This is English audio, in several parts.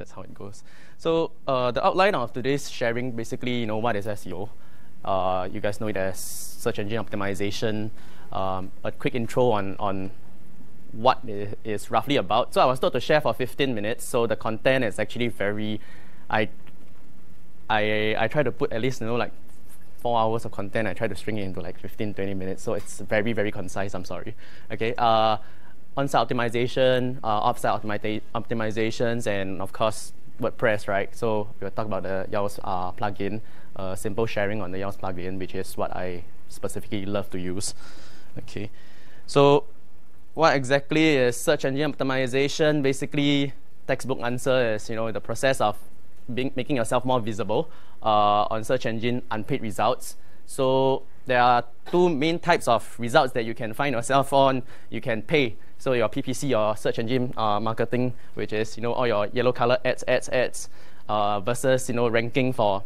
that's how it goes. So uh, the outline of today's sharing, basically, you know, what is SEO? Uh, you guys know it as search engine optimization. Um, a quick intro on, on what it is roughly about. So I was told to share for 15 minutes. So the content is actually very, I, I, I try to put at least you know like four hours of content. I try to string it into like 15, 20 minutes. So it's very, very concise. I'm sorry. Okay. Uh, on-site optimization, uh, off-site optimi optimizations, and of course WordPress, right? So we'll talk about the Yoast uh, plugin, uh, simple sharing on the Yoast plugin, which is what I specifically love to use. Okay, so what exactly is search engine optimization? Basically, textbook answer is you know the process of being, making yourself more visible uh, on search engine unpaid results. So there are two main types of results that you can find yourself on. You can pay so your PPC, your search engine uh, marketing, which is you know all your yellow color ads, ads, ads, uh, versus you know ranking for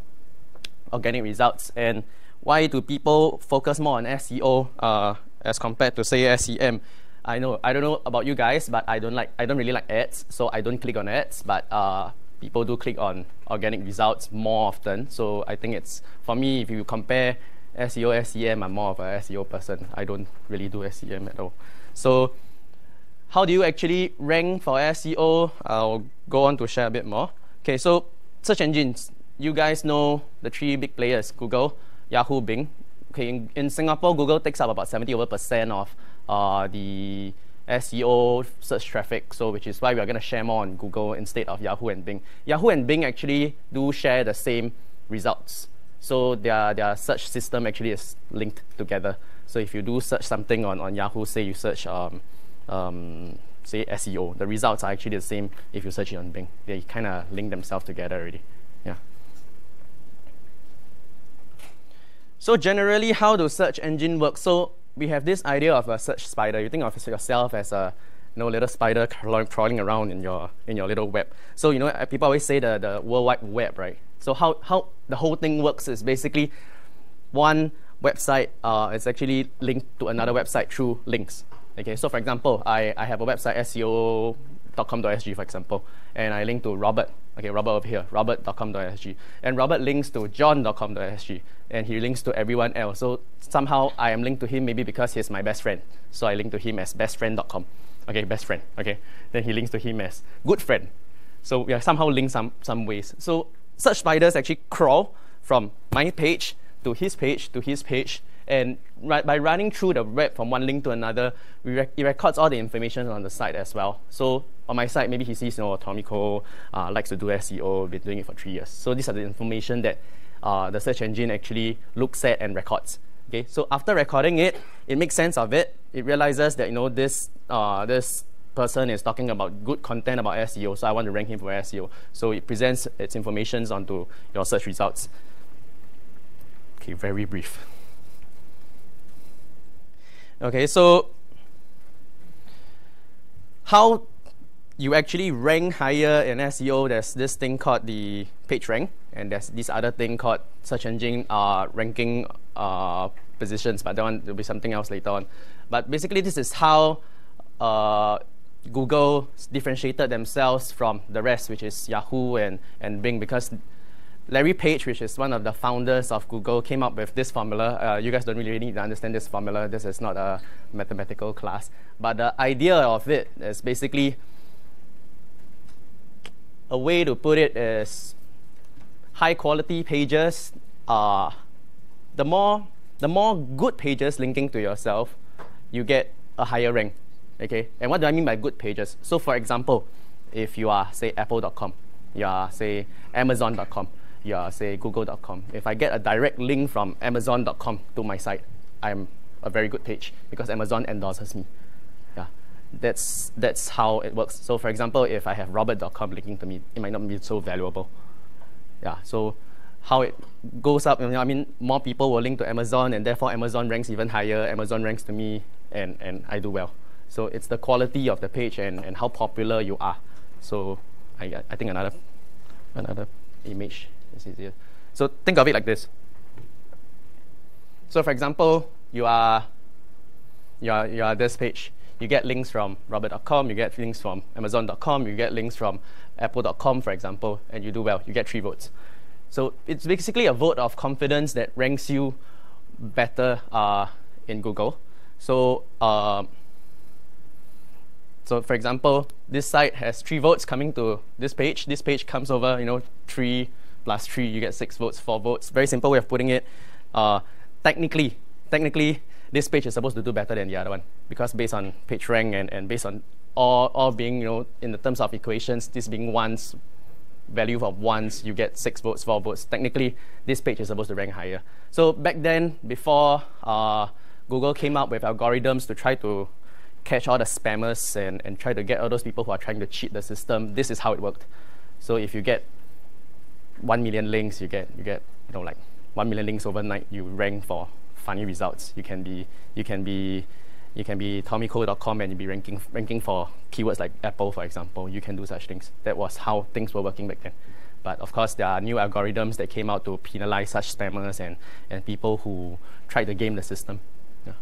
organic results. And why do people focus more on SEO uh, as compared to say SEM? I know I don't know about you guys, but I don't like I don't really like ads, so I don't click on ads. But uh, people do click on organic results more often. So I think it's for me if you compare SEO, SEM, I'm more of a SEO person. I don't really do SEM at all. So how do you actually rank for SEO? I'll go on to share a bit more. Okay, so search engines. You guys know the three big players, Google, Yahoo, Bing. Okay, in, in Singapore, Google takes up about 70 over percent of uh, the SEO search traffic, so which is why we are going to share more on Google instead of Yahoo and Bing. Yahoo and Bing actually do share the same results. So their, their search system actually is linked together. So if you do search something on, on Yahoo, say you search um, um, say SEO, the results are actually the same if you search it on Bing. They kind of link themselves together already. Yeah. So generally, how does search engine work? So we have this idea of a search spider. You think of yourself as a you know, little spider crawling around in your in your little web. So you know, people always say the the World Wide Web, right? So how how the whole thing works is basically one website uh, is actually linked to another website through links. Okay, so for example, I, I have a website, seo.com.sg, for example, and I link to Robert. Okay, Robert over here, robert.com.sg. And Robert links to john.com.sg, and he links to everyone else. So somehow I am linked to him maybe because he's my best friend. So I link to him as bestfriend.com. Okay, best friend. Okay, then he links to him as good friend. So we are somehow linked some, some ways. So such spiders actually crawl from my page to his page to his page and by running through the web from one link to another, rec it records all the information on the site as well. So on my site, maybe he sees, you know, Cole uh, likes to do SEO, been doing it for three years. So these are the information that uh, the search engine actually looks at and records. Okay, so after recording it, it makes sense of it. It realizes that you know this uh, this person is talking about good content about SEO, so I want to rank him for SEO. So it presents its information onto your search results. Okay, very brief. Okay, so how you actually rank higher in SEO, there's this thing called the page rank, and there's this other thing called search engine uh, ranking uh, positions, but that one will be something else later on. But basically, this is how uh, Google differentiated themselves from the rest, which is Yahoo and, and Bing, because Larry Page, which is one of the founders of Google, came up with this formula. Uh, you guys don't really need to understand this formula. This is not a mathematical class. But the idea of it is basically a way to put it is high quality pages are the more the more good pages linking to yourself, you get a higher rank. Okay, and what do I mean by good pages? So, for example, if you are say Apple.com, you are say Amazon.com, yeah, say google.com. If I get a direct link from amazon.com to my site, I'm a very good page because Amazon endorses me. Yeah, that's that's how it works. So for example, if I have robert.com linking to me, it might not be so valuable. Yeah, so how it goes up, I mean, more people will link to Amazon and therefore Amazon ranks even higher, Amazon ranks to me and, and I do well. So it's the quality of the page and, and how popular you are. So I, I think another, another image it's easier. So think of it like this. So for example, you are you are you are this page. you get links from robert.com, you get links from amazon.com, you get links from apple.com, for example, and you do well, you get three votes. So it's basically a vote of confidence that ranks you better uh, in Google. So, uh, so for example, this site has three votes coming to this page. This page comes over, you know, three plus three, you get six votes, four votes. Very simple way of putting it. Uh, technically, technically, this page is supposed to do better than the other one because based on page rank and, and based on all, all being, you know, in the terms of equations, this being ones, value of ones, you get six votes, four votes. Technically, this page is supposed to rank higher. So back then, before uh, Google came up with algorithms to try to catch all the spammers and, and try to get all those people who are trying to cheat the system, this is how it worked. So if you get 1 million links, you get, you get you know, like 1 million links overnight, you rank for funny results. You can be you can be you can be tommykoh.com and you be ranking ranking for keywords like Apple, for example. You can do such things. That was how things were working back then. But of course, there are new algorithms that came out to penalize such spammers and, and people who try to game the system. Yeah.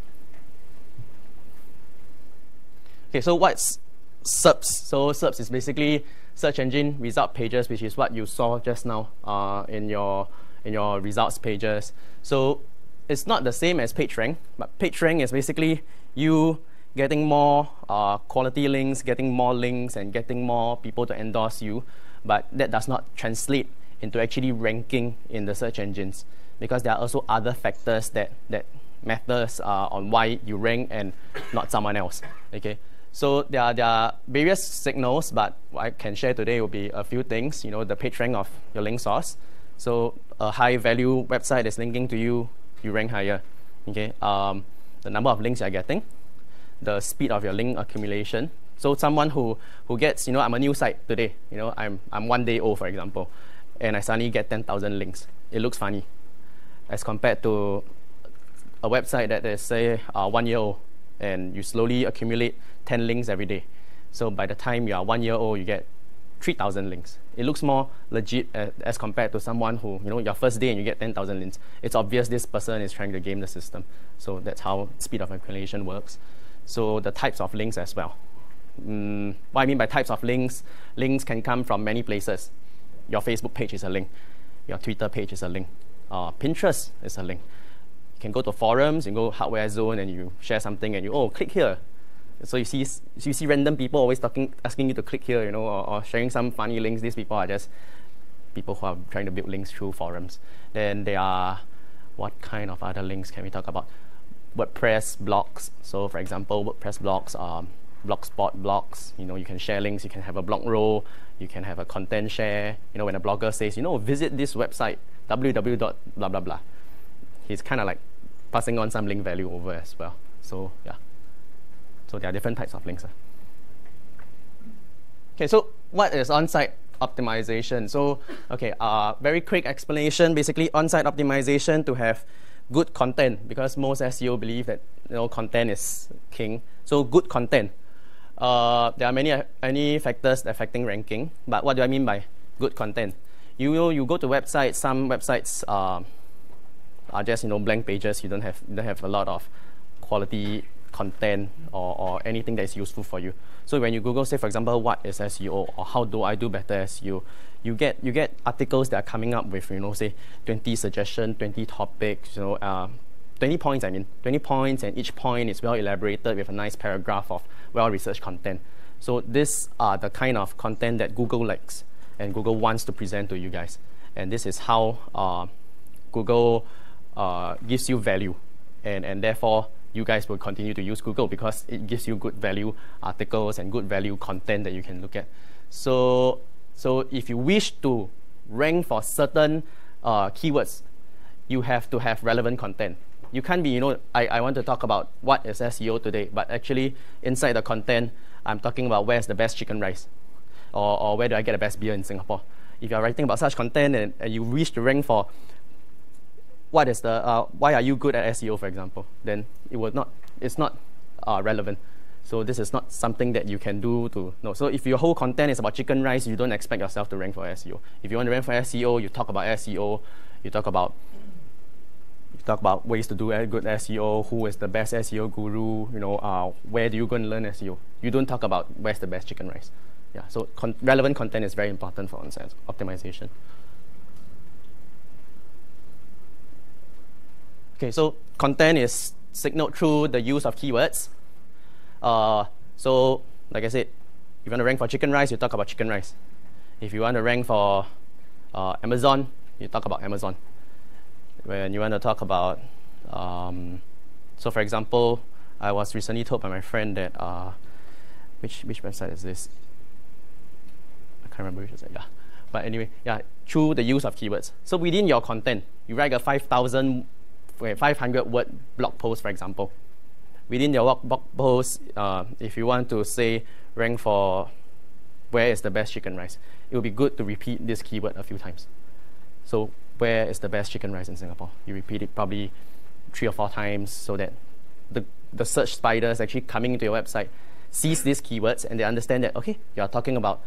Okay, so what's SERPs? So SERPs is basically search engine result pages, which is what you saw just now uh, in your in your results pages. So it's not the same as PageRank, but PageRank is basically you getting more uh, quality links, getting more links, and getting more people to endorse you. But that does not translate into actually ranking in the search engines because there are also other factors that, that matters uh, on why you rank and not someone else. Okay, so there are, there are various signals, but what I can share today will be a few things. You know, the page rank of your link source. So a high value website is linking to you you rank higher. Okay, um, the number of links you're getting, the speed of your link accumulation. So someone who, who gets, you know, I'm a new site today, you know, I'm, I'm one day old, for example, and I suddenly get 10,000 links. It looks funny as compared to a website that is, say, uh, one year old, and you slowly accumulate 10 links every day. So by the time you are one year old, you get 3,000 links. It looks more legit as, as, compared to someone who, you know, your first day and you get 10,000 links. It's obvious this person is trying to game the system. So that's how speed of accumulation works. So the types of links as well. Mm, what I mean by types of links, links can come from many places. Your Facebook page is a link. Your Twitter page is a link. Uh, Pinterest is a link. You can go to forums, you go hardware zone and you share something and you, oh, click here. So you see, you see random people always talking, asking you to click here, you know, or, or sharing some funny links. These people are just people who are trying to build links through forums. Then there are, what kind of other links can we talk about? WordPress blogs. So for example, WordPress blogs are blogspot blogs. You know, you can share links, you can have a blogroll, you can have a content share. You know, when a blogger says, you know, visit this website, www. blah blah blah. He's kind of like passing on some link value over as well. So yeah. So there are different types of links. Okay, so what is on-site optimization? So, okay, uh, very quick explanation. Basically, on-site optimization to have good content because most SEO believe that you know content is king. So good content. Uh, there are many many factors affecting ranking. But what do I mean by good content? You know, you go to websites. Some websites uh, are just you know blank pages. You don't have you don't have a lot of quality content or, or anything that is useful for you. So when you Google, say for example, what is SEO or how do I do better SEO, you get you get articles that are coming up with you know say 20 suggestions, 20 topics, you know, uh, 20 points. I mean, 20 points, and each point is well elaborated with a nice paragraph of well researched content. So these are the kind of content that Google likes and Google wants to present to you guys. And this is how uh, Google uh, gives you value, and and therefore you guys will continue to use Google because it gives you good value articles and good value content that you can look at. So, so if you wish to rank for certain uh, keywords, you have to have relevant content. You can't be, you know, I, I want to talk about what is SEO today, but actually inside the content, I'm talking about where's the best chicken rice or, or where do I get the best beer in Singapore. If you're writing about such content and, and you wish to rank for what is the uh, why are you good at SEO, for example, then it will not it's not uh, relevant. So this is not something that you can do to know. So if your whole content is about chicken rice, you don't expect yourself to rank for SEO. If you want to rank for SEO, you talk about SEO, you talk about You talk about ways to do a good SEO, who is the best SEO guru, you know, uh, where do you go and learn SEO? You don't talk about where's the best chicken rice. Yeah, so con relevant content is very important for on-site optimization. Okay, so content is signaled through the use of keywords. Uh, so, like I said, if you want to rank for chicken rice, you talk about chicken rice. If you want to rank for uh, Amazon, you talk about Amazon. When you want to talk about, um, so for example, I was recently told by my friend that, uh, which, which website is this? I can't remember which website, yeah. But anyway, yeah, through the use of keywords. So within your content, you write a 5,000, 500 word blog post, for example. Within your blog post, uh, if you want to say rank for where is the best chicken rice, it would be good to repeat this keyword a few times. So where is the best chicken rice in Singapore? You repeat it probably three or four times so that the, the search spiders actually coming into your website sees these keywords and they understand that, okay, you are talking about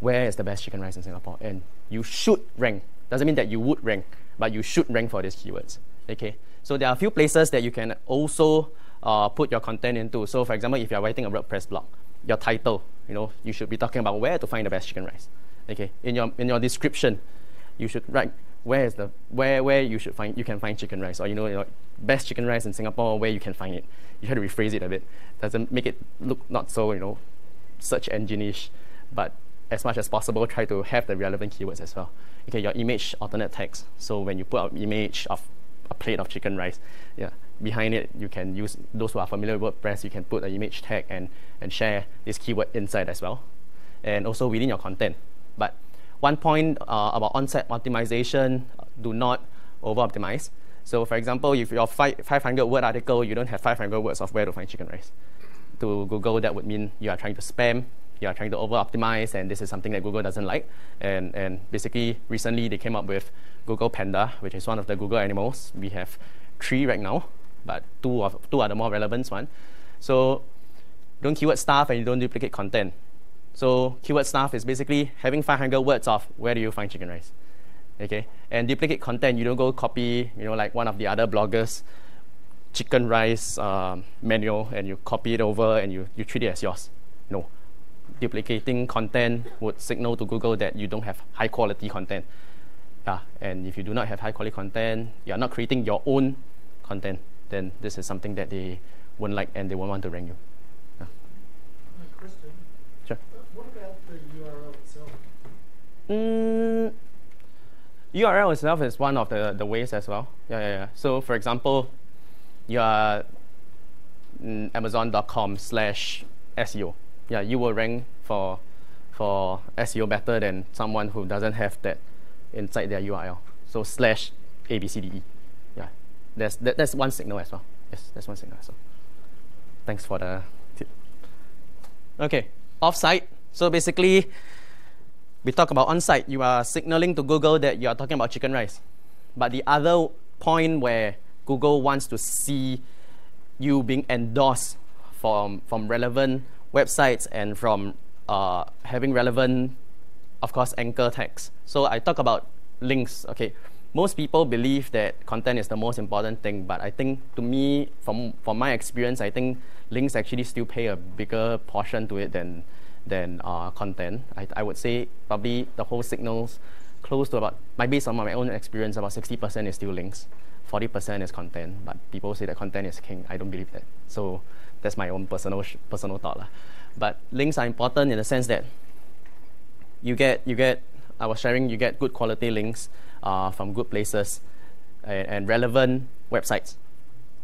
where is the best chicken rice in Singapore? And you should rank. Doesn't mean that you would rank, but you should rank for these keywords. Okay. So there are a few places that you can also uh, put your content into. So for example, if you're writing a WordPress blog, your title, you know, you should be talking about where to find the best chicken rice. Okay. In your in your description, you should write where is the where where you should find you can find chicken rice or you know, you know best chicken rice in Singapore where you can find it. You try to rephrase it a bit. Doesn't make it look not so you know search engine-ish, but as much as possible, try to have the relevant keywords as well. Okay, your image alternate text. So when you put an image of a plate of chicken rice, yeah, behind it you can use those who are familiar with WordPress, you can put an image tag and, and share this keyword inside as well. And also within your content. But one point uh, about on-site optimization, do not over-optimize. So for example, if your 500 word article, you don't have 500 words of where to find chicken rice. To Google, that would mean you are trying to spam you are trying to over optimize, and this is something that Google doesn't like. And, and basically, recently they came up with Google Panda, which is one of the Google animals. We have three right now, but two, of, two are the more relevant one. So don't keyword stuff and you don't duplicate content. So keyword stuff is basically having 500 words of where do you find chicken rice. Okay, and duplicate content, you don't go copy, you know, like one of the other bloggers, chicken rice um, manual, and you copy it over and you, you treat it as yours. No, duplicating content would signal to Google that you don't have high quality content. Yeah, and if you do not have high quality content, you are not creating your own content, then this is something that they won't like and they won't want to rank you. Yeah. Christian, sure. what about the URL itself? Mm, URL itself is one of the, the ways as well. Yeah, yeah, yeah. So for example, you are mm, amazon.com slash SEO yeah, you will rank for for SEO better than someone who doesn't have that inside their URL. So slash A B C D E. Yeah, that's that, that's one signal as well. Yes, that's one signal as well. Thanks for the tip. Okay, offsite. So basically, we talk about on-site. You are signaling to Google that you are talking about chicken rice. But the other point where Google wants to see you being endorsed from, from relevant websites and from uh, having relevant, of course, anchor tags. So I talk about links. Okay, most people believe that content is the most important thing, but I think to me, from from my experience, I think links actually still pay a bigger portion to it than than uh, content. I, I would say probably the whole signals close to about, my based on my own experience, about 60% is still links, 40% is content, but people say that content is king. I don't believe that. So that's my own personal personal thought lah. But links are important in the sense that you get you get I was sharing you get good quality links uh, from good places and, and, relevant websites.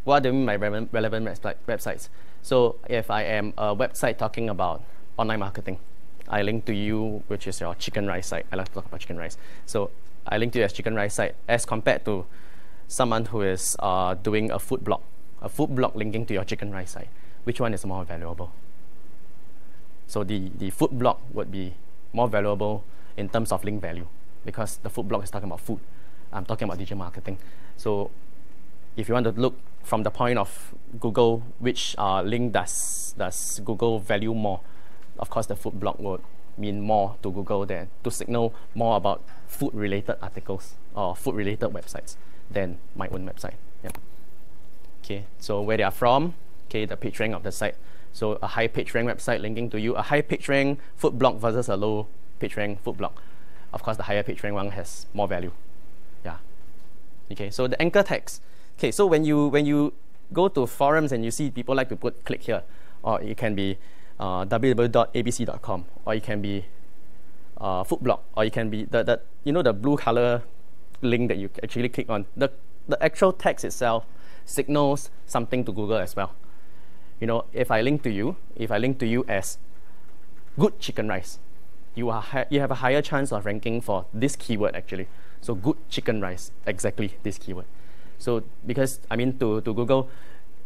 What do I mean by relevant, websites? So if I am a website talking about online marketing, I link to you, which is your chicken rice site. I like to talk about chicken rice. So I link to you as chicken rice site as compared to someone who is uh, doing a food blog, a food blog linking to your chicken rice site which one is more valuable? So the, the food blog would be more valuable in terms of link value because the food blog is talking about food. I'm talking about digital marketing. So if you want to look from the point of Google, which uh, link does, does Google value more? Of course, the food blog would mean more to Google than to signal more about food related articles or food related websites than my own website. Yeah. Okay, so where they are from, okay, the page rank of the site. So a high page rank website linking to you, a high page rank food blog versus a low page rank food blog. Of course, the higher page rank one has more value. Yeah. Okay, so the anchor text. Okay, so when you when you go to forums and you see people like to put click here, or it can be uh, www.abc.com, or it can be uh, food blog, or it can be the, the you know the blue color link that you actually click on. The the actual text itself signals something to Google as well. You know, if I link to you, if I link to you as good chicken rice, you are you have a higher chance of ranking for this keyword actually. So good chicken rice, exactly this keyword. So because I mean to, to Google,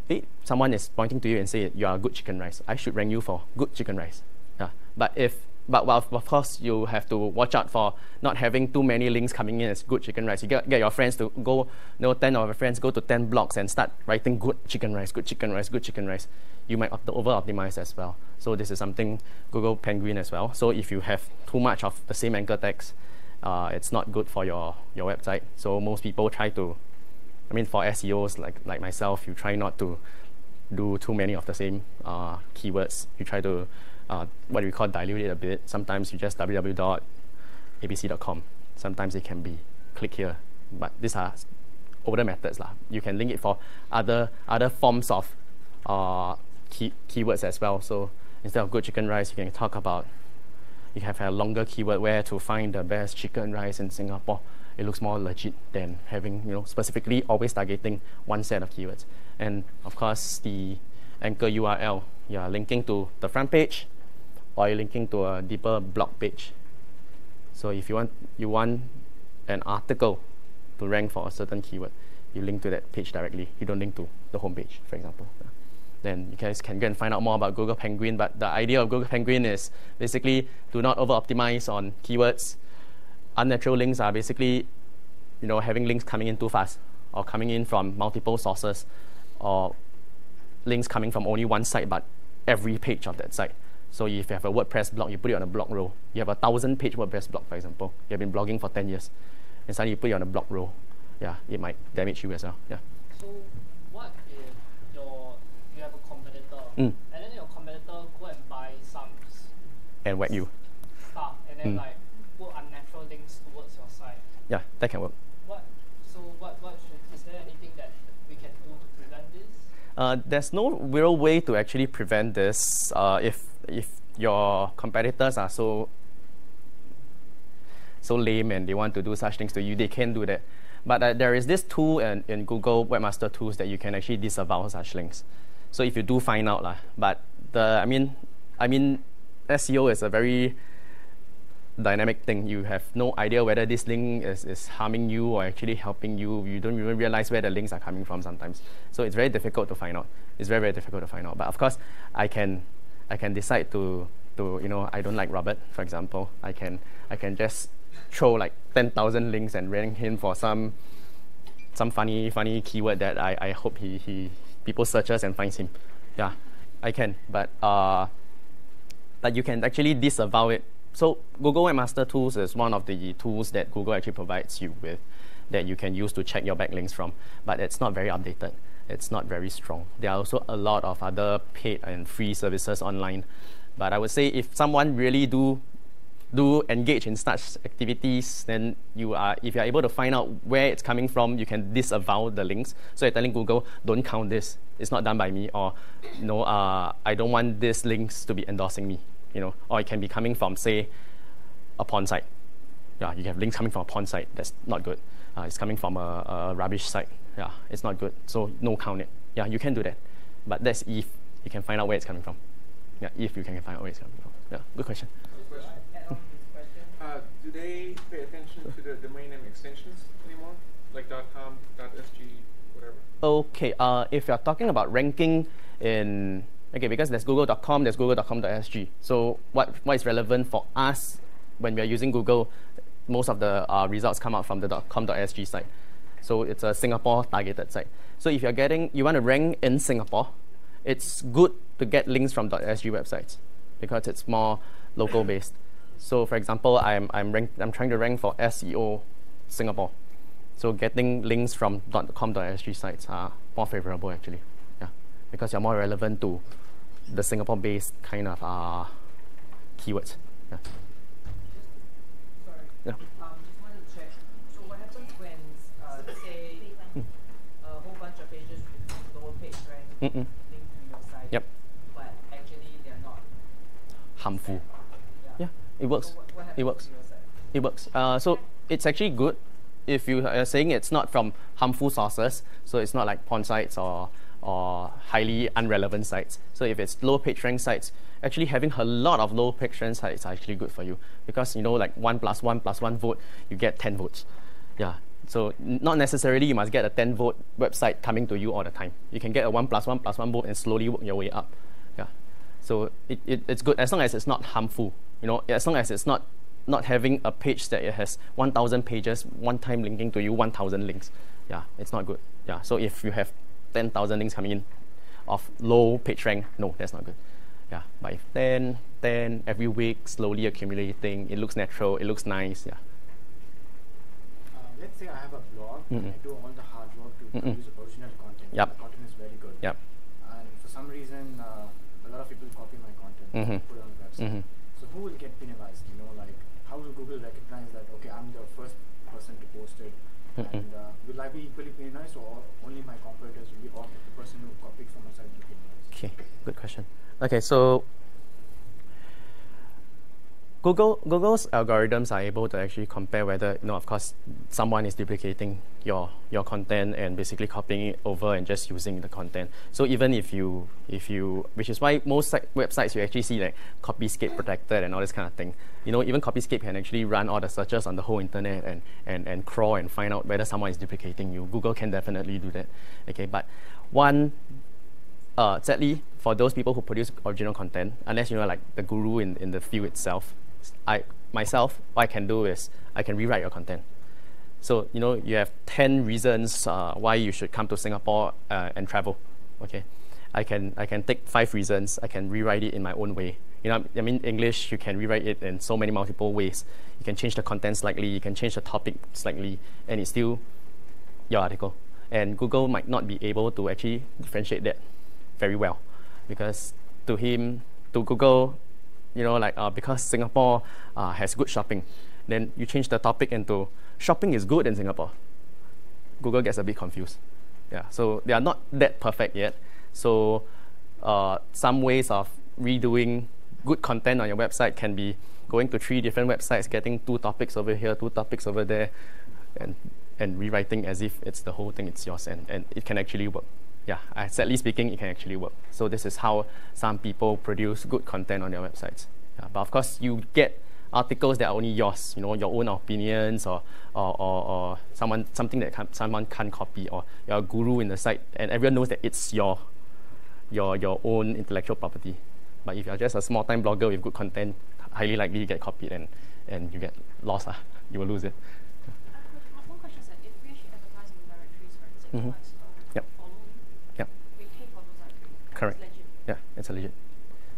hey, someone is pointing to you and say you are good chicken rice. I should rank you for good chicken rice. Yeah. But if but well, of course you have to watch out for not having too many links coming in as good chicken rice. You get, get your friends to go, you know, 10 of your friends go to 10 blogs and start writing good chicken rice, good chicken rice, good chicken rice. You might over optimize as well. So this is something Google Penguin as well. So if you have too much of the same anchor text, uh, it's not good for your, your website. So most people try to I mean, for SEOs like, like myself, you try not to do too many of the same uh, keywords. You try to, uh, what we call dilute it a bit. Sometimes you just www.abc.com. Sometimes it can be click here. But these are older methods. Lah. You can link it for other, other forms of uh, key, keywords as well. So instead of good chicken rice, you can talk about, you have a longer keyword where to find the best chicken rice in Singapore it looks more legit than having, you know, specifically always targeting one set of keywords. And of course, the anchor URL, you are linking to the front page or you're linking to a deeper blog page. So if you want, you want an article to rank for a certain keyword, you link to that page directly. You don't link to the home page, for example. Then you guys can go and find out more about Google Penguin. But the idea of Google Penguin is basically do not over optimize on keywords unnatural links are basically, you know, having links coming in too fast or coming in from multiple sources or links coming from only one site but every page of that site. So if you have a WordPress blog, you put it on a blogroll. You have a thousand page WordPress blog, for example. You have been blogging for 10 years. And suddenly you put it on a blogroll. Yeah, it might damage you as well. Yeah. So what if your you have a competitor Mm. and then your competitor go and buy some And whack you. stuff and then Mm. like put unnatural links towards your site? Yeah, that can work. What so what what should is there anything that we can do to prevent this? Uh, there's no real way to actually prevent this uh, if if your competitors are so so lame and they want to do such things to you, they can do that. But uh, there is this tool in, in Google Webmaster Tools that you can actually disavow such links. So if you do find out, lah, but the I mean I mean SEO is a very dynamic thing. You have no idea whether this link is, is harming you or actually helping you. You don't even realize where the links are coming from sometimes. So it's very difficult to find out. It's very, very difficult to find out. But of course, I can, I can decide to, to you know, I don't like Robert, for example. I can, I can just throw like 10,000 links and rank him for some, some funny, funny keyword that I, I hope he, he, people searches and finds him. Yeah, I can. But, uh, but you can actually disavow it. So Google Webmaster Tools is one of the tools that Google actually provides you with that you can use to check your backlinks from, but it's not very updated. It's not very strong. There are also a lot of other paid and free services online, but I would say if someone really do do engage in such activities, then you are if you are able to find out where it's coming from, you can disavow the links. So you're telling Google, don't count this. It's not done by me, or no, uh, I don't want these links to be endorsing me. You know, or it can be coming from say a porn site. Yeah, you have links coming from a porn site. That's not good. Uh, it's coming from a, a rubbish site. Yeah, it's not good. So no count it. Yeah, you can do that, but that's if you can find out where it's coming from. Yeah, if you can find out where it's coming from. Yeah, good question. Question. Add on to this question. Uh, do they pay attention to the domain name extensions anymore? Like .com, .sg, whatever? Okay, uh, if you're talking about ranking in okay, because there's google.com, there's google.com.sg. So what what is relevant for us when we are using Google? Most of the uh, results come out from the .com.sg site. So it's a Singapore targeted site. So if you're getting you want to rank in Singapore, it's good to get links from .sg websites because it's more local based. So for example, I'm I'm rank, I'm trying to rank for SEO Singapore. So getting links from .com.sg sites are more favorable actually, yeah, because you're more relevant to the Singapore-based kind of uh, keywords. Yeah. Sorry. Yeah. Um, just wanted to check. So what happens when, uh, say, Hmm. a whole bunch of pages with lower page rank Mm-mm. link to your site, Yep. but actually they're not. Harmful. Yeah. It works. So what, what It works. to your site? It works. Uh, so it's actually good if you are saying it's not from harmful sources. So it's not like porn sites or or highly unrelevant sites. So if it's low page rank sites, actually having a lot of low page rank sites is actually good for you because you know like one plus one plus one vote, you get ten votes. Yeah. So not necessarily you must get a ten vote website coming to you all the time. You can get a one plus one plus one vote and slowly work your way up. Yeah. So it, it, it's good as long as it's not harmful. You know, as long as it's not not having a page that it has 1,000 pages, one time linking to you 1,000 links. Yeah, it's not good. Yeah, so if you have 10,000 links coming in of low page rank, no, that's not good. Yeah, but if 10, 10 every week, slowly accumulating, it looks natural, it looks nice. Yeah. Let's say I have a blog and Mm-mm. I do all the hard work to Mm-mm. produce original content. Yep. The content is very good. Yep. And for some reason, uh, a lot of people copy my content Mhm. and put it on the website. Mhm. So who will get penalized? You know, like how will Google recognize that? Okay, I'm the first person to post it, and uh, will I be equally penalized, or only my competitors will be, or the person who copied from my site will be penalized? Okay, good question. Okay, so Google Google's algorithms are able to actually compare whether you know, of course, someone is duplicating your your content and basically copying it over and just using the content. So even if you if you, which is why most site, websites you actually see like Copyscape protected and all this kind of thing. You know, even Copyscape can actually run all the searches on the whole internet and and and crawl and find out whether someone is duplicating you. Google can definitely do that. Okay, but one uh, sadly, for those people who produce original content, unless you know like the guru in, in the field itself, I myself what I can do is I can rewrite your content. So you know you have ten reasons uh, why you should come to Singapore uh, and travel. Okay, I can I can take five reasons. I can rewrite it in my own way. You know, I mean English you can rewrite it in so many multiple ways. You can change the content slightly. You can change the topic slightly, and it's still your article. And Google might not be able to actually differentiate that very well because to him, to Google, you know, like uh, because Singapore uh, has good shopping, then you change the topic into shopping is good in Singapore. Google gets a bit confused. Yeah, so they are not that perfect yet. So uh, some ways of redoing good content on your website can be going to three different websites, getting two topics over here, two topics over there, and and rewriting as if it's the whole thing, it's yours, and, and it can actually work. Yeah, sadly speaking, it can actually work. So this is how some people produce good content on their websites. Yeah, but of course, you get articles that are only yours, you know, your own opinions or, or, or, or someone, something that can, someone can't copy or you're a guru in the site and everyone knows that it's your, your, your own intellectual property. But if you're just a small time blogger with good content, highly likely you get copied and, and you get lost. Uh, you will lose it. Uh, One question is that if we actually advertise in directories, right, is it Mhm. like uh, Yep. following? Yep. We pay for those directories. Correct. It's. Yeah, it's a legit.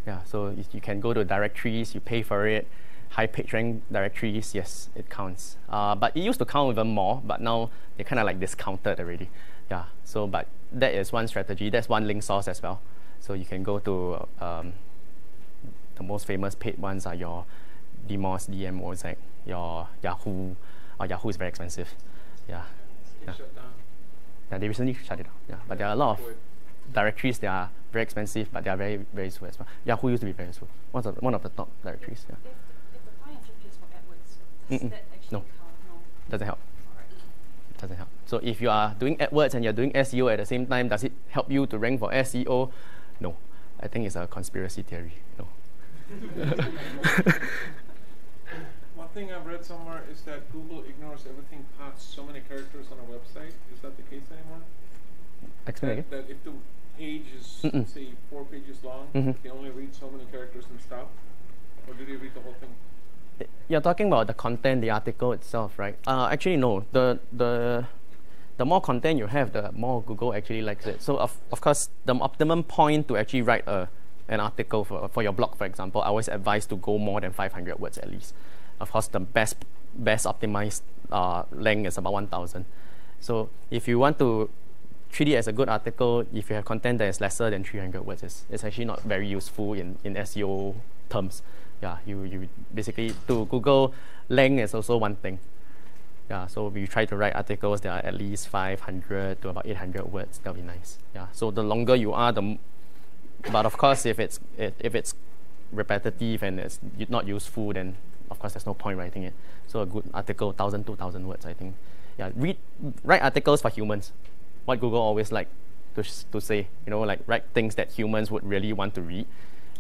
Yeah, so you, you can go to directories, you pay for it. High page rank directories, yes, it counts. Uh, but it used to count even more, but now they kind of like discounted already. Yeah, so but that is one strategy. That's one link source as well. So you can go to um, the most famous paid ones are your DMOZ, DM, Mosaic, your Yahoo. Oh, Yahoo is very expensive. Yeah, It Yeah. yeah, they recently shut it down. Yeah, but there are a lot of With- directories that are very expensive, but they are very, very useful as well. Yahoo used to be very useful. One of the, one of the top directories. Yeah. If, if the client actually for AdWords, does Mm-mm. that actually No. No. Doesn't help. Alright. Doesn't help. So if you are doing AdWords and you're doing SEO at the same time, does it help you to rank for SEO? No. I think it's a conspiracy theory. No. One thing I've read somewhere is that Google ignores everything past so many characters on a website. Is that the case anymore? Explain that, that if the page is Mm-mm. say four pages long, Mhm. they only read so many characters and stop, or do they read the whole thing? You're talking about the content, the article itself, right? Uh, actually, no. The the the more content you have, the more Google actually likes it. So of, of course, the optimum point to actually write a an article for, for your blog, for example, I always advise to go more than 500 words at least. Of course, the best best optimized uh, length is about 1,000. So if you want to treat it as a good article, if you have content that is lesser than 300 words, it's, it's actually not very useful in, in SEO terms. Yeah, you, you basically, to Google, length is also one thing. Yeah, so we try to write articles that are at least 500 to about 800 words. That'll be nice. Yeah, so the longer you are, the but of course, if it's if it's repetitive and it's not useful, then of course there's no point writing it. So a good article, 1,000, 2,000 words, I think. Yeah, read, write articles for humans. What Google always like to, to say, you know, like write things that humans would really want to read,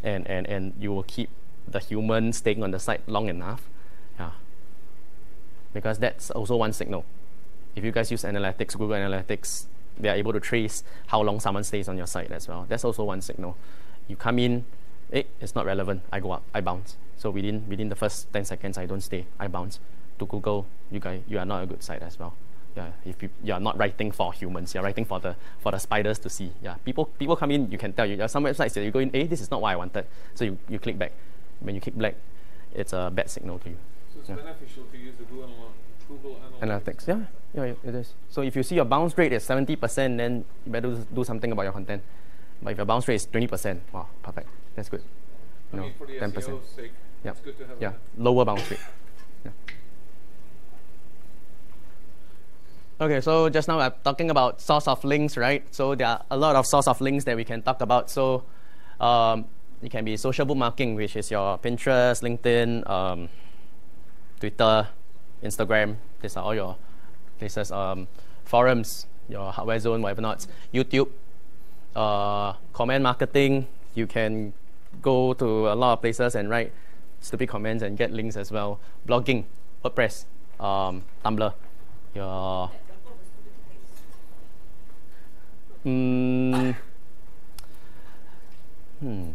and, and, and you will keep the human staying on the site long enough. Yeah. Because that's also one signal. If you guys use analytics, Google Analytics, they are able to trace how long someone stays on your site as well. That's also one signal. You come in, hey, it's not relevant. I go up, I bounce. So within within the first 10 seconds, I don't stay, I bounce. To Google, you guys, you are not a good site as well. Yeah, if you, you are not writing for humans, you're writing for the for the spiders to see. Yeah, people people come in, you can tell you. There are some websites that you go in, hey, this is not what I wanted. So you, you click back. When you click back, it's a bad signal to you. So it's Yeah. beneficial to use the Google, Google Analytics. Analytics, yeah, yeah, it is. So if you see your bounce rate is 70%, then you better do- something about your content. But if your bounce rate is 20%, wow, perfect. That's good. I You know, mean, for the 10%. SEO's sake, Yep. it's good to have Yeah, a lower bounce rate. Okay, so just now I'm talking about source of links, right? So there are a lot of source of links that we can talk about. So um, it can be social bookmarking, which is your Pinterest, LinkedIn, um, Twitter, Instagram. These are all your places. Um, forums, your hardware zone, whatever not. YouTube, uh, comment marketing. You can go to a lot of places and write stupid comments and get links as well. Blogging, WordPress, um, Tumblr, your mm, hmm.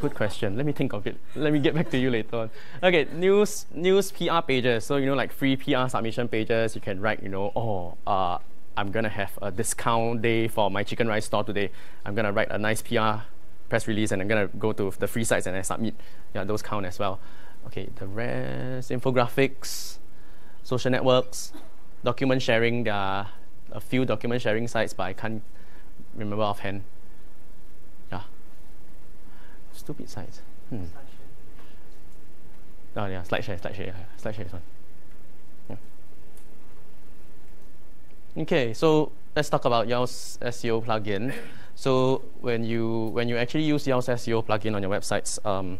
Good question. Let me think of it. Let me get back to you later on. Okay, news news PR pages. So you know, like free PR submission pages. You can write, you know, oh, uh, I'm gonna have a discount day for my chicken rice store today. I'm gonna write a nice PR press release and I'm gonna go to the free sites and I submit. Yeah, those count as well. Okay, the rest infographics, social networks, document sharing. There a few document sharing sites, but I can't remember offhand. Yeah. Stupid sites. Hmm. Oh yeah, SlideShare, SlideShare, yeah, SlideShare is one. Yeah. Okay, so let's talk about Yoast SEO plugin. So when you when you actually use Yoast SEO plugin on your websites, um,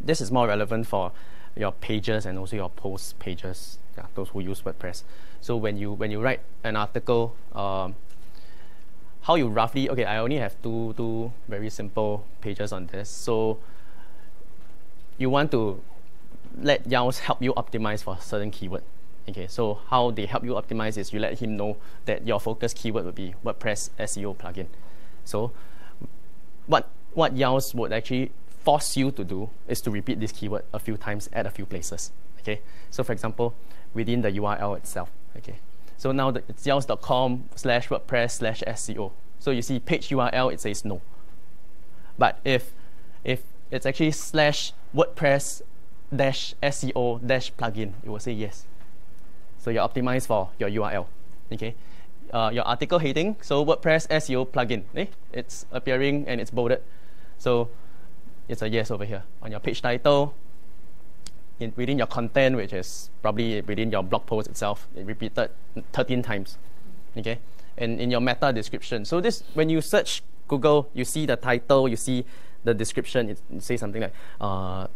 this is more relevant for your pages and also your post pages. Yeah, those who use WordPress. So when you when you write an article, um, how you roughly okay i only have two two very simple pages on this. So you want to let Yoast help you optimize for certain keyword. Okay so how they help you optimize is you let him know that your focus keyword would be wordpress seo plugin. So what what Yoast would actually force you to do is to repeat this keyword a few times at a few places. Okay so for example within the url itself okay so now the, it's yoast.com slash WordPress slash SEO. So you see page URL, it says no. But if if it's actually slash WordPress dash SEO dash plugin, it will say yes. So you're optimized for your URL. Okay. Uh, your article heading, so WordPress SEO plugin. Eh? It's appearing and it's bolded. So it's a yes over here. On your page title, in, within your content, which is probably within your blog post itself, it repeated 13 times. Okay, and in your meta description. So this, when you search Google, you see the title, you see the description. It, it says something like, uh,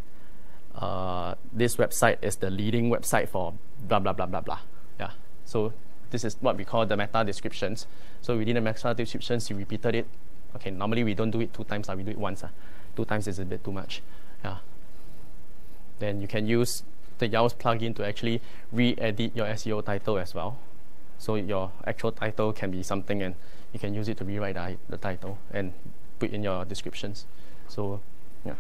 uh, "This website is the leading website for blah blah blah blah blah." Yeah. So this is what we call the meta descriptions. So within the meta descriptions, you repeated it. Okay, normally we don't do it two times. Uh, we do it once. Uh. Two times is a bit too much. Yeah then you can use the Yoast plugin to actually re-edit your SEO title as well. So your actual title can be something and you can use it to rewrite the, the title and put in your descriptions. So yeah.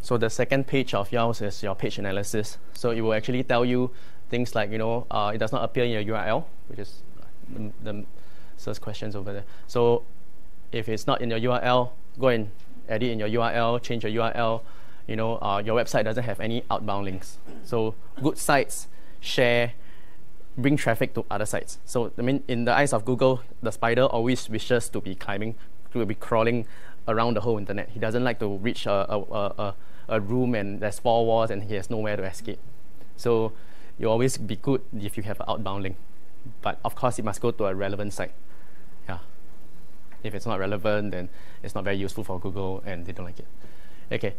So the second page of Yoast is your page analysis. So it will actually tell you things like, you know, uh, it does not appear in your URL, which is the, the search questions over there. So if it's not in your URL, go and edit in your URL, change your URL. you know, uh, your website doesn't have any outbound links. So good sites share, bring traffic to other sites. So I mean, in the eyes of Google, the spider always wishes to be climbing, to be crawling around the whole internet. He doesn't like to reach a, a, a, a, room and there's four walls and he has nowhere to escape. So you always be good if you have an outbound link. But of course, it must go to a relevant site. If it's not relevant, then it's not very useful for Google and they don't like it. Okay.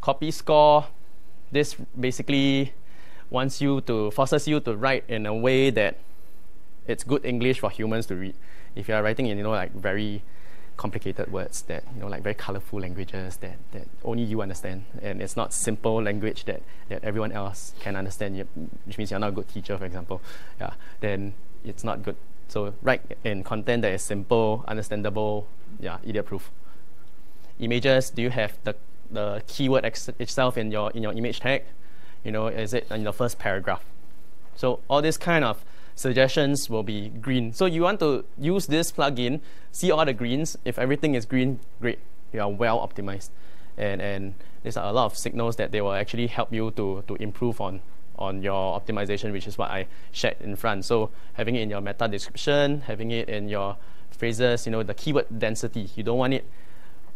Copy score. This basically wants you to forces you to write in a way that it's good English for humans to read. If you are writing in you know like very complicated words that you know like very colorful languages that, that only you understand and it's not simple language that, that everyone else can understand which means you're not a good teacher for example yeah then it's not good so write in content that is simple understandable yeah idiot proof images do you have the the keyword itself in your in your image tag you know is it in the first paragraph so all these kind of suggestions will be green. So you want to use this plugin, see all the greens. If everything is green, great. You are well optimized. And, and these are a lot of signals that they will actually help you to, to improve on, on your optimization, which is what I shared in front. So having it in your meta description, having it in your phrases, you know, the keyword density. You don't want it,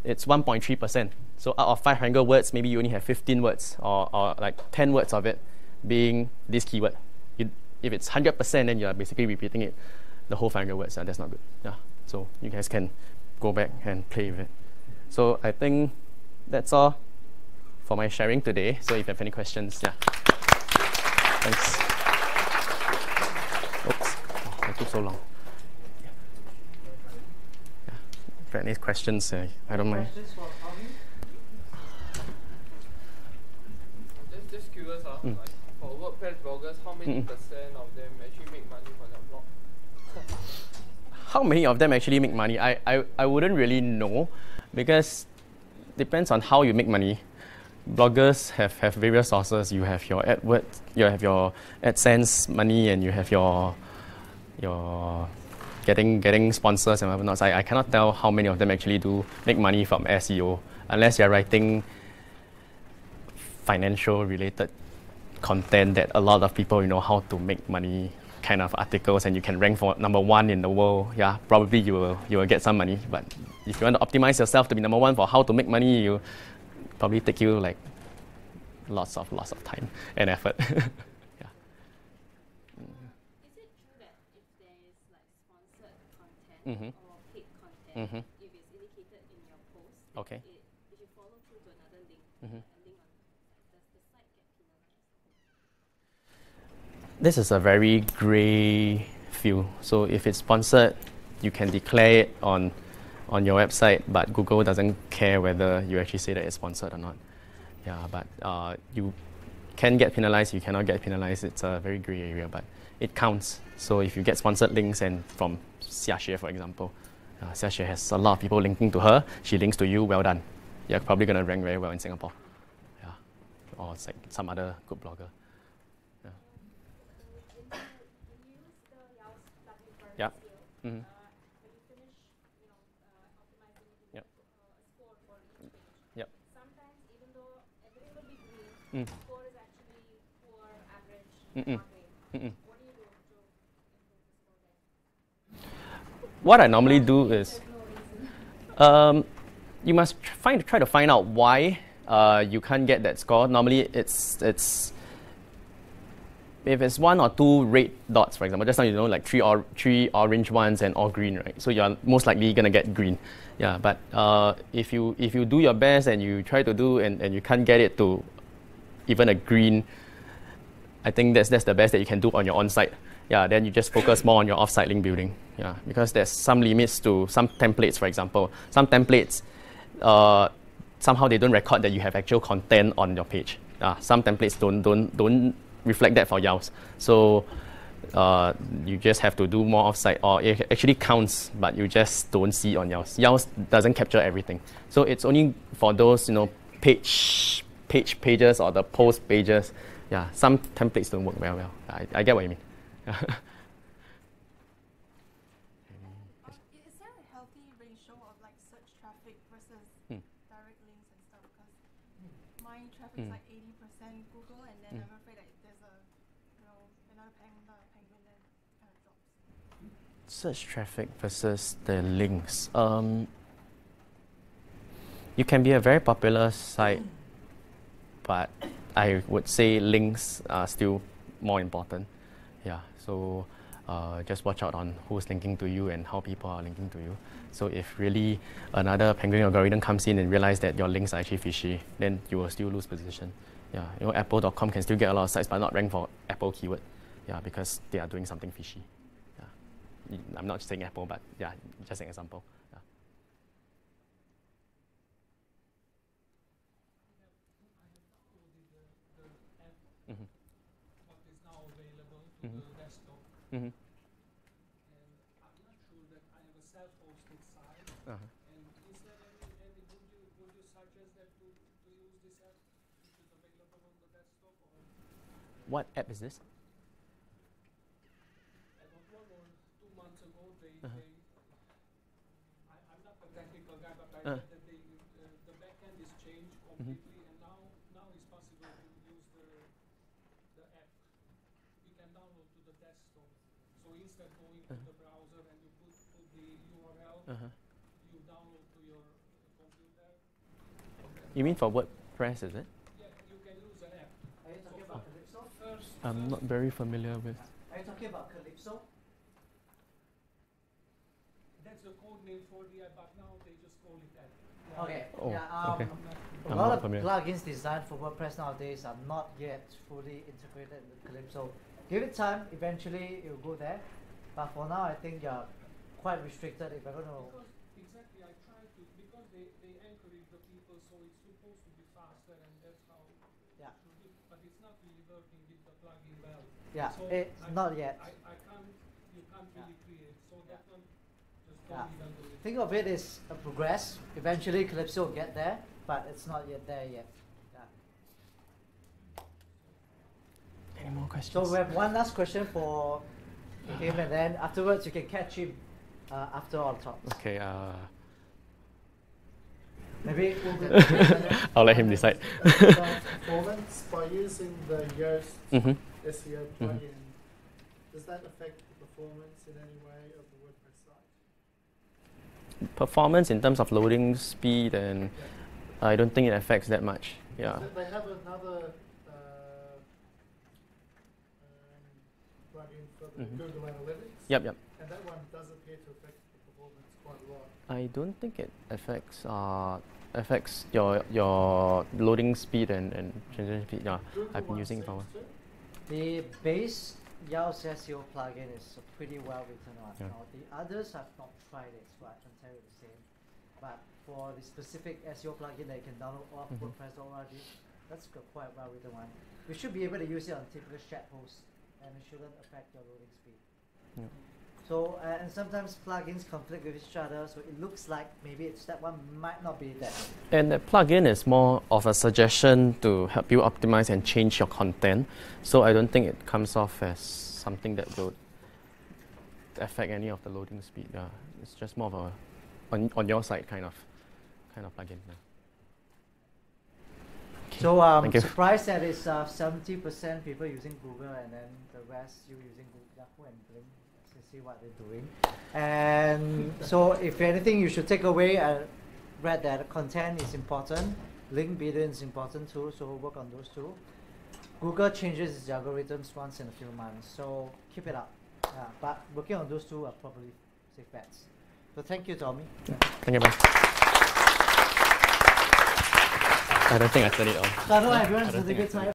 it's 1.3%. So out of 500 words, maybe you only have 15 words or, or like 10 words of it being this keyword if it's 100%, then you're basically repeating it the whole 500 words. and that's not good. Yeah. So you guys can go back and play with it. So I think that's all for my sharing today. So if you have any questions, yeah. Thanks. Oops, oh, I took so long. Yeah. If any questions, uh, I don't mind. Just, just curious, uh, mm. like for WordPress bloggers, how many mm percent of them actually make money from their blog? how many of them actually make money? I, I, I wouldn't really know because depends on how you make money. Bloggers have, have various sources. You have your AdWords, you have your AdSense money, and you have your your getting getting sponsors and whatnot. So I, I cannot tell how many of them actually do make money from SEO unless you're writing financial related content that a lot of people you know how to make money kind of articles and you can rank for number one in the world yeah probably you will you will get some money but if you want to optimize yourself to be number one for how to make money you probably take you like lots of lots of time and effort yeah. Is it true that if there is like sponsored content mm-hmm. or paid content, mm-hmm. if it's indicated in your post, okay. It, if you follow through to another link, mm-hmm. this is a very gray field. So if it's sponsored, you can declare it on on your website, but Google doesn't care whether you actually say that it's sponsored or not. Yeah, but uh, you can get penalized, you cannot get penalized. It's a very gray area, but it counts. So if you get sponsored links and from Xiaxue, for example, uh, Xiaxue has a lot of people linking to her. She links to you, well done. You're probably going to rank very well in Singapore. Yeah, or like some other good blogger. Mm-hmm. Yep. Yep. Sometimes, even though everything will be green, mm. score is actually poor, average, Mm-mm. not Mm-mm. great. What do you do to improve the score there? What I normally do is, um, you must find try to find out why uh, you can't get that score. Normally, it's it's if it's one or two red dots, for example, just now you know like three or three orange ones and all green, right? So you're most likely gonna get green. Yeah, but uh, if you if you do your best and you try to do and, and you can't get it to even a green, I think that's that's the best that you can do on your on-site. Yeah, then you just focus more on your off-site link building. Yeah, because there's some limits to some templates, for example. Some templates, uh, somehow they don't record that you have actual content on your page. Uh, some templates don't don't don't reflect that for Yoast. So uh, you just have to do more offsite, or it actually counts, but you just don't see on Yoast. Yoast doesn't capture everything. So it's only for those you know page page pages or the post pages. Yeah, some templates don't work very well. I, I get what you mean. Is there a healthy ratio of like search traffic versus Hmm. direct links and stuff? Because my if it's Mm. like eighty percent Google, and then Mm. I'm afraid that there's a, you know, another panda, a penguin, then kind of drops. Search traffic versus the links. Um, you can be a very popular site, but I would say links are still more important. Yeah, so uh, just watch out on who's linking to you and how people are linking to you. So if really another penguin algorithm comes in and realize that your links are actually fishy, then you will still lose position. Yeah, you know, Apple.com can still get a lot of sites but not rank for Apple keyword. Yeah, because they are doing something fishy. Yeah. I'm not saying Apple, but yeah, just an example. Yeah. Mhm. what is now available to Mhm. the desktop. Mhm. And I'm not sure that I have a self-hosted site. Uh-huh. And is there any, any would you would you suggest that to, to use this app which is available on the desktop or What app is this? One or two months ago they, Uh-huh. they I, I'm not a technical guy but I uh, the backend is changed completely and now now it's possible to use the the app. You can download to the desktop. So instead going to Uh-huh. the browser and you put, put the Uh-huh. you download to your computer. You mean for WordPress, is it? Yeah, you can use an app. Are you talking about Calypso? First, I'm not very familiar with. Are you talking about Calypso? that's the code name for the app, but now they just call it app. Okay. Oh, yeah. Um, okay. A lot not of familiar. plugins designed for WordPress nowadays are not yet fully integrated with Calypso. Give it time, eventually it will go there. But for now, I think you're quite restricted if you're going to. Because exactly, I try to because they, they encourage the people, so it's supposed to be faster, and that's how. Yeah. it should be. But it's not really working with the plugin well. Yeah, So it's I- not yet. I, I can't. You can't Yeah. really create. So that one, just Yeah. don't even do it. Think of it as a progress. Eventually, Calypso will get there, but it's not yet there yet. Yeah. Any more questions? So we have one last question for him, and then afterwards you can catch him uh, after all talks. Okay, uh, Maybe we'll go- I'll let him decide. performance by using the Yoast hmm SEO plugin, does that affect the performance in any way of the WordPress site? Performance in terms of loading speed, and I don't think it affects that much. Yeah. So They have another uh, um, plugin for the Mhm. Google Analytics, Yep, yep. and that one does appear to affect the performance quite a lot. I don't think it affects uh affects your your loading speed and, and transaction speed. Yeah, I've been using it for a seems. The base Yoast SEO plugin is a pretty well written one. Yeah. Now, the others I've not tried it, so I can tell you the same. But for the specific SEO plugin that you can download off Mhm. WordPress.org, that's a quite well written one. You should be able to use it on typical chat posts, and it shouldn't affect your loading speed. Yeah. So, uh, and sometimes plugins conflict with each other, so it looks like maybe it's that one might not be that. And the plugin is more of a suggestion to help you optimize and change your content. So I don't think it comes off as something that will affect any of the loading speed. Yeah, it's just more of a on, on your side kind of kind of plugin. Yeah. So um, thank you. surprised that it's uh, 70% people using Google and then the rest you using Google, Yahoo and Bing see what they're doing. And so if anything you should take away, I read that content is important, link building is important too, so work on those two. Google changes its algorithms once in a few months, so keep it up. Yeah, but working on those two are probably safe bets. So thank you, Tommy. Thank you, man. I don't think I said it all. So I know everyone's don't a think I